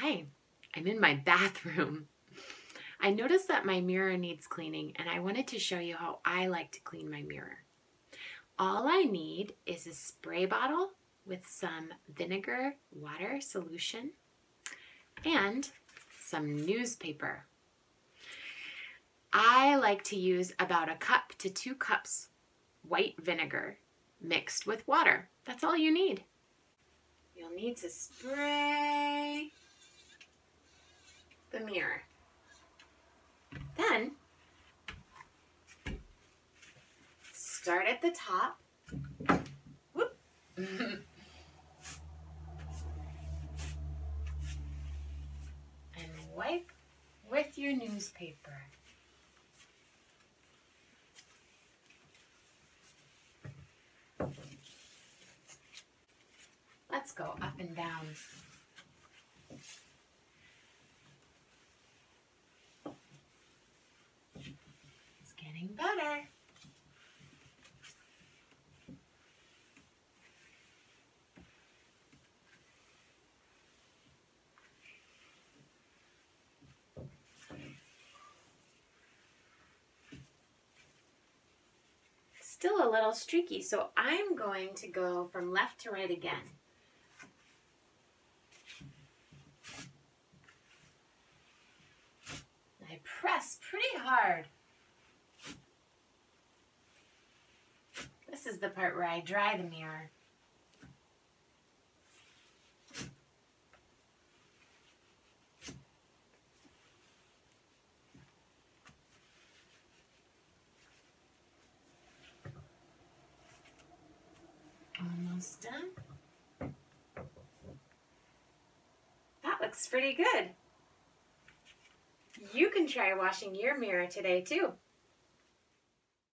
Hi, I'm in my bathroom. I noticed that my mirror needs cleaning and I wanted to show you how I like to clean my mirror. All I need is a spray bottle with some vinegar water solution and some newspaper. I like to use about a cup to two cups white vinegar mixed with water. That's all you need. You'll need to spray the mirror. Then start at the top. Whoop. and wipe with your newspaper. Let's go up and down. Still a little streaky, so I'm going to go from left to right again. I press pretty hard. This is the part where I dry the mirror. Done. That looks pretty good. You can try washing your mirror today too.